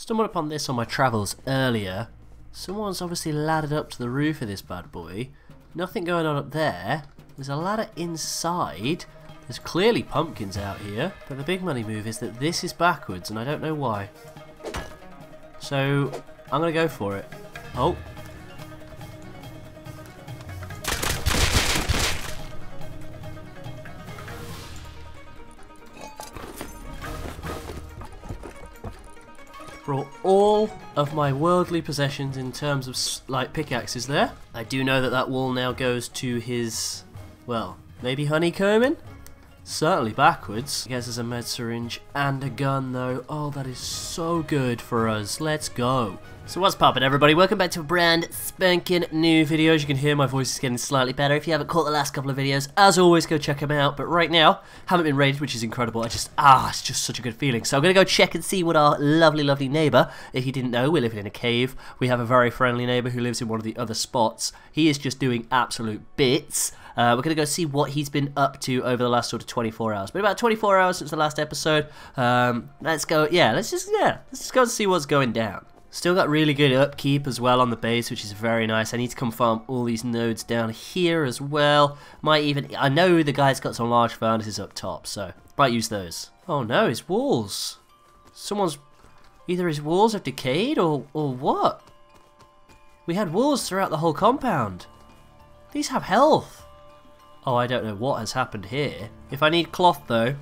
Stumbled upon this on my travels earlier. Someone's obviously laddered up to the roof of this bad boy. Nothing going on up there. There's a ladder inside. There's clearly pumpkins out here. But the big money move is that this is backwards and I don't know why. So, I'm going to go for it. Oh. Brought all of my worldly possessions in terms of like pickaxes there. I do know that that wall now goes to his, well, maybe honeycombing? Certainly backwards. I guess there's a med syringe and a gun though. Oh, that is so good for us. Let's go. So what's poppin' everybody? Welcome back to a brand spanking new video. As you can hear, my voice is getting slightly better. If you haven't caught the last couple of videos, as always, go check them out. But right now, haven't been raided, which is incredible. I just, ah, it's just such a good feeling. So I'm to go check and see what our lovely, lovely neighbour, if you didn't know, we're living in a cave. We have a very friendly neighbour who lives in one of the other spots. He is just doing absolute bits. Uh, we're going to go see what he's been up to over the last sort of 24 hours. Been about 24 hours since the last episode. Um, let's go, yeah, let's just, yeah, let's just go and see what's going down. Still got really good upkeep as well on the base, which is very nice. I need to come farm all these nodes down here as well. Might even, I know the guy's got some large furnaces up top, so might use those. Oh no, his walls. Someone's, either his walls have decayed or, or what? We had walls throughout the whole compound. These have health. Oh, I don't know what has happened here. If I need cloth though,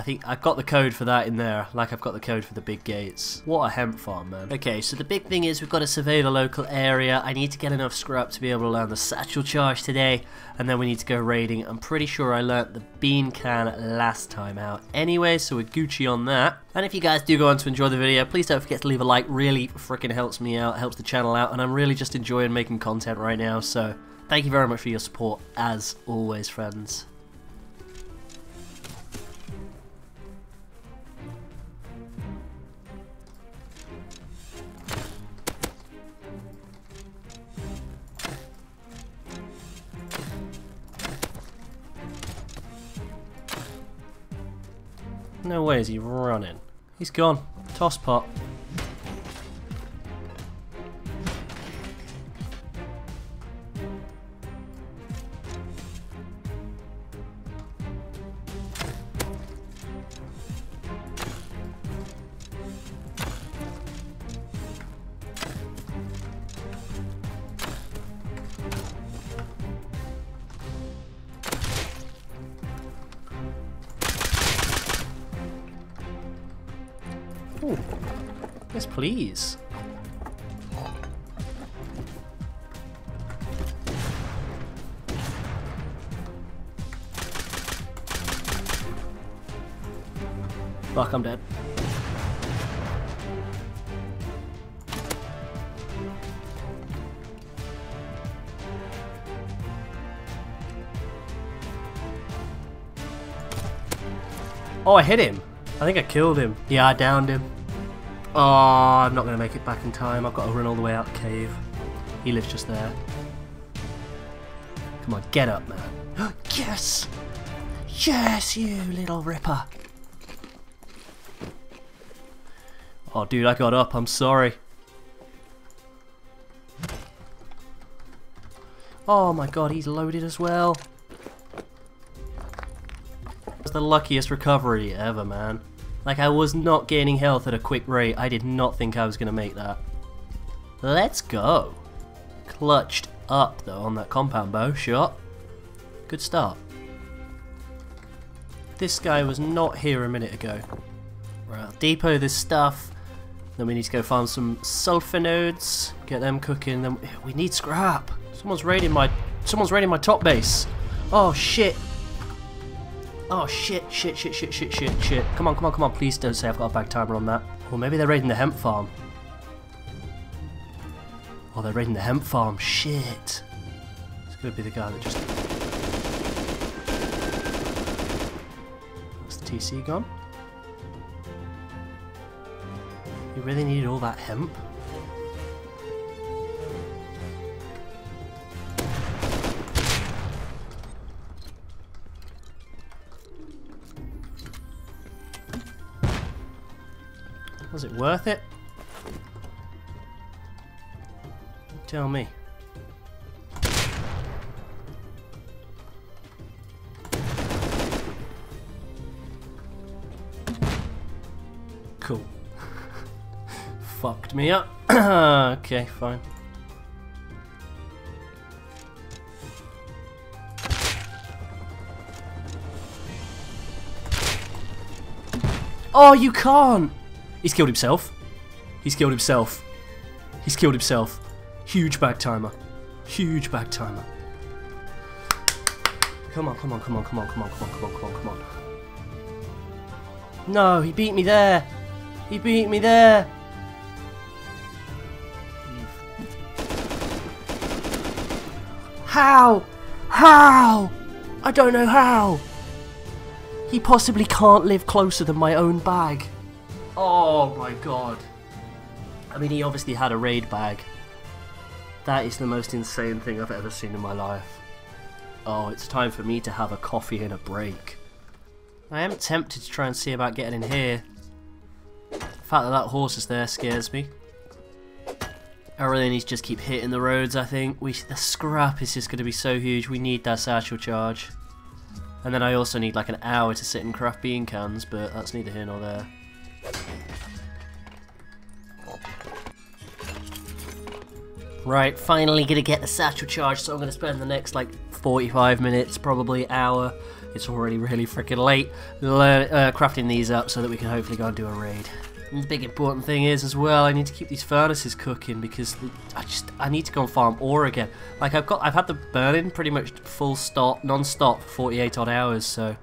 I think I've got the code for that in there, like I've got the code for the big gates. What a hemp farm, man. Okay, so the big thing is we've got to survey the local area. I need to get enough scrap to be able to learn the satchel charge today, and then we need to go raiding. I'm pretty sure I learnt the bean can last time out anyway, so we're Gucci on that. And if you guys do go on to enjoy the video, please don't forget to leave a like. Really freaking helps me out, helps the channel out, and I'm really just enjoying making content right now, so thank you very much for your support, as always, friends. No way is he running. He's gone. Toss Ooh. Yes, please. Fuck, I'm dead. Oh, I hit him. I think I killed him. Yeah, I downed him. Oh, I'm not going to make it back in time. I've got to run all the way out the cave. He lives just there. Come on, get up, man. yes! Yes, you little ripper. Oh, dude, I got up. I'm sorry. Oh my god, he's loaded as well. That's the luckiest recovery ever, man. Like, I was not gaining health at a quick rate. I did not think I was going to make that. Let's go. Clutched up, though, on that compound bow shot. Good start. This guy was not here a minute ago. Right, depot this stuff. Then we need to go farm some sulfur nodes. Get them cooking. Then we need scrap. Someone's raiding my... Someone's raiding my top base. Oh, shit. Oh shit, shit, shit, shit, shit, shit, shit. Come on, come on, come on. Please don't say I've got a bag timer on that. Or maybe they're raiding the hemp farm. Oh, they're raiding the hemp farm. Shit. It's gonna be the guy that just... What's the TC gone? You really needed all that hemp? Was it worth it? tell me. Cool. Fucked me up. okay, fine. Oh, you can't! He's killed himself. He's killed himself. He's killed himself. Huge bag timer. Huge bag timer. Come on, come on, come on, come on, come on, come on, come on, come on, come on. No, he beat me there. He beat me there. How? How? I don't know how. He possibly can't live closer than my own bag. Oh my god. I mean, he obviously had a raid bag. That is the most insane thing I've ever seen in my life. Oh, it's time for me to have a coffee and a break. I am tempted to try and see about getting in here. The fact that that horse is there scares me. I really need to just keep hitting the roads, I think. We The scrap is just going to be so huge. We need that satchel charge. And then I also need like an hour to sit and craft bean cans, but that's neither here nor there. Right, finally gonna get the satchel charge, so I'm gonna spend the next like 45 minutes, probably hour. It's already really freaking late. uh, crafting these up so that we can hopefully go and do a raid. And the big important thing is as well, I need to keep these furnaces cooking because I just I need to go and farm ore again. Like I've got I've had the burning pretty much full stop, non-stop for 48 odd hours, so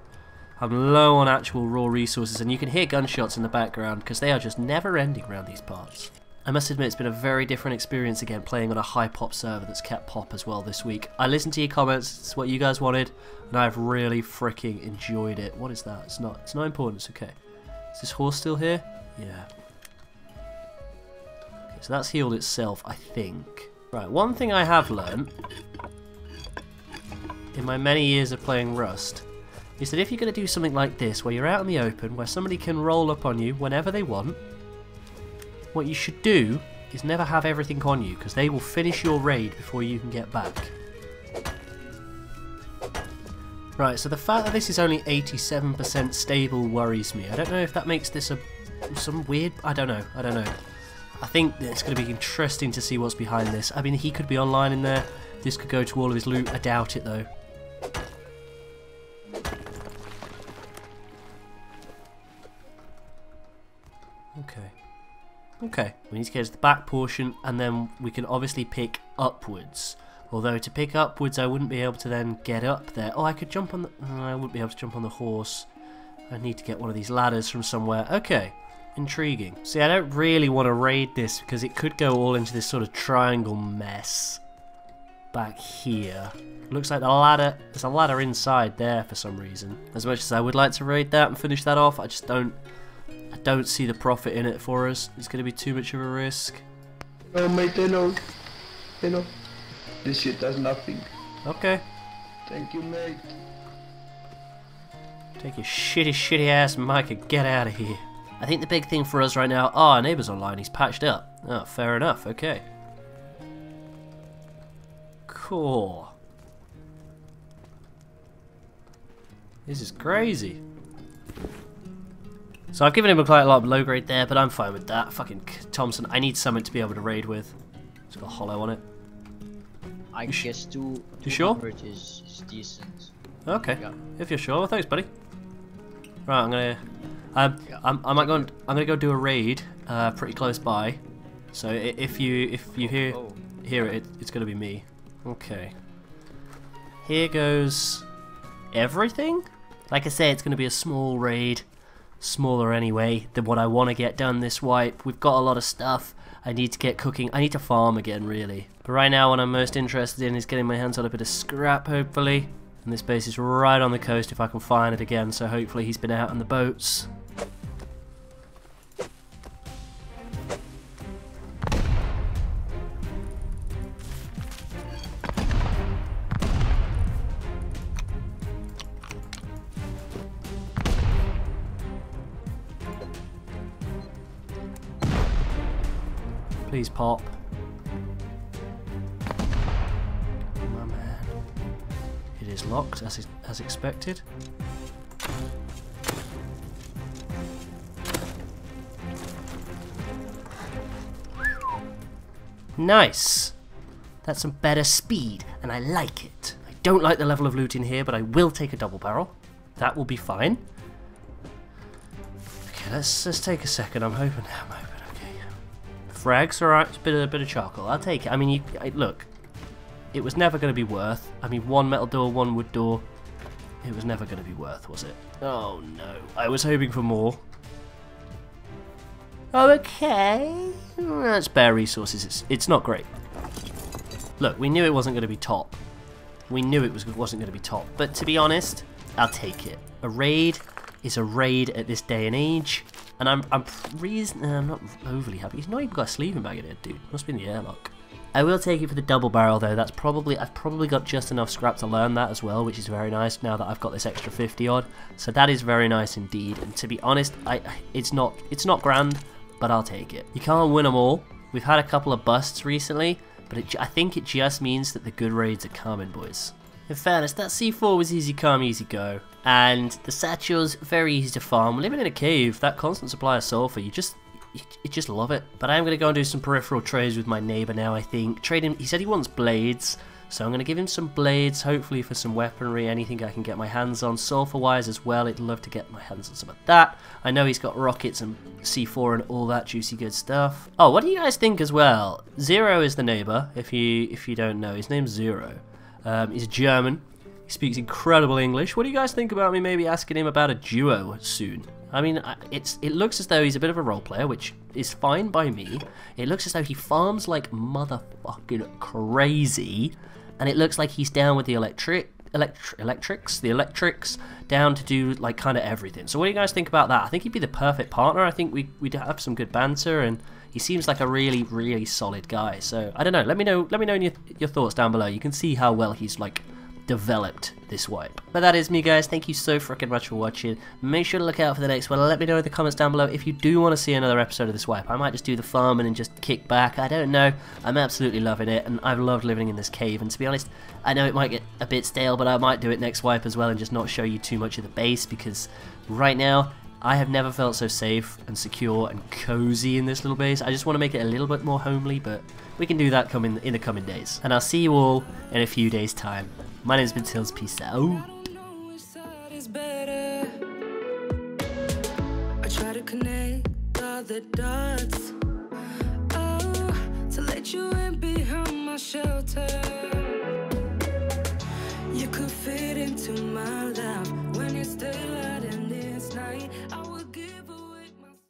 I'm low on actual raw resources, and you can hear gunshots in the background because they are just never ending around these parts. I must admit it's been a very different experience again playing on a high pop server that's kept pop as well this week. I listened to your comments, it's what you guys wanted, and I've really freaking enjoyed it. What is that? It's not it's not important, it's okay. Is this horse still here? Yeah. Okay, so that's healed itself, I think. Right, one thing I have learned in my many years of playing Rust is that if you're going to do something like this, where you're out in the open, where somebody can roll up on you whenever they want, what you should do is never have everything on you, because they will finish your raid before you can get back. Right, so the fact that this is only 87% stable worries me. I don't know if that makes this a some weird... I don't know, I don't know. I think it's going to be interesting to see what's behind this. I mean, he could be online in there. This could go to all of his loot. I doubt it, though. Okay, we need to get to the back portion and then we can obviously pick upwards. Although to pick upwards I wouldn't be able to then get up there. Oh, I could jump on the... I wouldn't be able to jump on the horse. I need to get one of these ladders from somewhere. Okay, intriguing. See, I don't really want to raid this because it could go all into this sort of triangle mess back here. Looks like the ladder, there's a ladder inside there for some reason. As much as I would like to raid that and finish that off, I just don't I don't see the profit in it for us. It's going to be too much of a risk. Oh, mate, they know. They know. This shit does nothing. Okay. Thank you, mate. Take your shitty, shitty ass Mike and get out of here. I think the big thing for us right now, oh, our neighbour's online, he's patched up. Oh, fair enough, okay. Cool. This is crazy. So I've given him quite a lot of low grade there, but I'm fine with that. Fucking Thompson, I need something to be able to raid with. It's got a holo on it. I you guess two, you sure? is, is decent. Okay, yeah. if you're sure, thanks, buddy. Right, I'm gonna, um, yeah. I'm, I might go. I'm gonna go do a raid, uh, pretty close by. So if you if you hear oh. hear it, it's gonna be me. Okay. Here goes everything. Like I say, it's gonna be a small raid smaller anyway than what I want to get done this wipe. We've got a lot of stuff. I need to get cooking. I need to farm again, really. But right now, what I'm most interested in is getting my hands on a bit of scrap, hopefully. And this base is right on the coast if I can find it again, so hopefully he's been out on the boats. Please pop. My man. It is locked as, is, as expected. Nice! That's some better speed, and I like it. I don't like the level of loot in here, but I will take a double barrel. That will be fine. Okay, let's, let's take a second. I'm hoping... I'm hoping Frags. It's a bit of a bit of charcoal. I'll take it. I mean, you I, look. It was never going to be worth. I mean, one metal door, one wood door. It was never going to be worth, was it? Oh no. I was hoping for more. Oh, okay. That's bare resources. It's it's not great. Look, we knew it wasn't going to be top. We knew it was wasn't going to be top. But to be honest, I'll take it. A raid is a raid at this day and age. And I'm I'm reason I'm not overly happy. He's not even got a sleeping bag in it, dude. Must be in the airlock. I will take it for the double barrel though. That's probably I've probably got just enough scrap to learn that as well, which is very nice now that I've got this extra 50 odd. So that is very nice indeed. And to be honest, I it's not it's not grand, but I'll take it. You can't win them all. We've had a couple of busts recently, but it, I think it just means that the good raids are coming, boys. In fairness, that C4 was easy come, easy go. And the satchel's very easy to farm. Living in a cave, that constant supply of sulfur, you just you, just love it. But I am going to go and do some peripheral trades with my neighbour now, I think. Trade him, he said he wants blades. So I'm going to give him some blades, hopefully for some weaponry, anything I can get my hands on. Sulfur-wise as well, I'd love to get my hands on some of that. I know he's got rockets and C4 and all that juicy good stuff. Oh, what do you guys think as well? Zero is the neighbour, if you if you don't know. His name's Zero. Um, he's German. He speaks incredible English. What do you guys think about me maybe asking him about a duo soon? I mean, it's it looks as though he's a bit of a role player, which is fine by me. It looks as though he farms like motherfucking crazy, and it looks like he's down with the electric electri electrics, the electrics, down to do like kind of everything. So what do you guys think about that? I think he'd be the perfect partner. I think we we'd have some good banter, and he seems like a really really solid guy. So I don't know. Let me know. Let me know your, your thoughts down below. You can see how well he's like developed this wipe. But that is me guys, thank you so freaking much for watching. Make sure to look out for the next one. Let me know in the comments down below if you do want to see another episode of this wipe. I might just do the farming and just kick back. I don't know. I'm absolutely loving it and I've loved living in this cave and to be honest, I know it might get a bit stale but I might do it next wipe as well and just not show you too much of the base because right now I have never felt so safe and secure and cozy in this little base. I just want to make it a little bit more homely, but we can do that coming in the coming days. And I'll see you all in a few days' time. My name's been Tilz. Peace out. I try to connect all the dots. Oh, to let you in behind my shelter. You could fit into my life when you stay.